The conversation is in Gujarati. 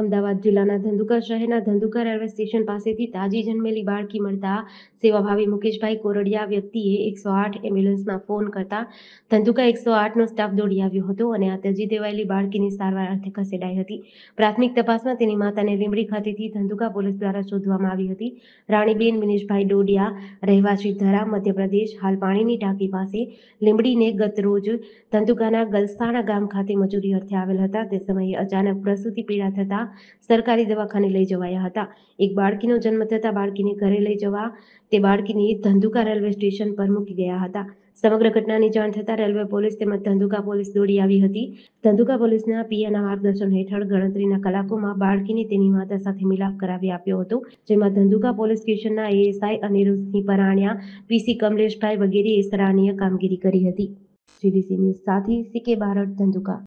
અમદાવાદ જિલ્લાના ધંધુકા શહેરના ધંધુકા રેલવે સ્ટેશન પાસેથી તાજી જન્મેલી બાળકી મળતા સેવાભાવી મુકેશભાઈ કોરડિયા વ્યક્તિએ એકસો આઠ એમ્બ્યુલન્સમાં ફોન કરતા ધંધુકા એકસો આઠનો સ્ટાફ દોડી આવ્યો હતો અને આ તજી દેવાયેલી બાળકીની સારવાર અર્થે ખસેડાઈ હતી. પ્રાથમિક તપાસમાં તેની માતાને લીંબડી ખાતેથી ધંધુકા પોલીસ દ્વારા શોધવામાં આવી હતી. રાણીબેન મિનેશભાઈ ડોડિયા રહેવાસી ધરા, મધ્યપ્રદેશ, હાલ પાણીની ટાંકી પાસે લીંબડીને ગત રોજ ધંધુકાના ગલસાણા ગામ ખાતે મજૂરી અર્થે આવેલ હતા. તે સમયે અચાનક પ્રસૂતિ પીડા થતા સરકારી દવાખાને લઈ જવાયા હતા. એક બાળકીનો જન્મ થતાં બાળકીને ઘરે લઈ જવા તે બાળકીને ધંધુકા રેલવે સ્ટેશન પર મૂકી ગયા હતા. સમગ્ર ઘટનાની જાણ થતાં રેલવે પોલીસ તેમજ ધંધુકા પોલીસ દોડી આવી હતી. ધંધુકા પોલીસના પીએના માર્ગદર્શન હેઠળ ગણતરીના કલાકોમાં બાળકીને તેની માતા સાથે મિલાપ કરાવી આપ્યો હતો. જેમાં ધંધુકા પોલીસ સ્ટેશનના એએસઆઈ અનિરુદ્ધસિંહ પરાણિયા પીસી કમલેશભાઈ વગેરેએ સરાહનીય કામગીરી કરી હતી. જીડીસી ન્યૂઝ સાથે સીકે બારડ ધંધુકા.